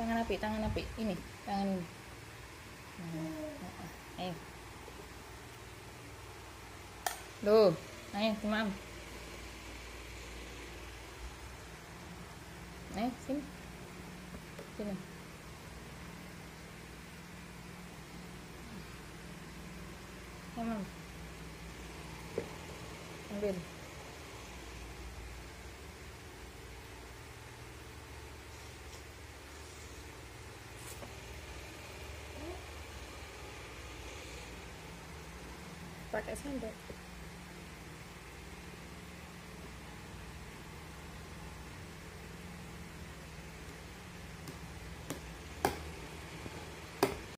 tangan api tangan api ini tangan ini nah, ayo Loh, ayo Mam. Ayo sini. Sini. Ayo Mam. Ambil. Pakai sendok.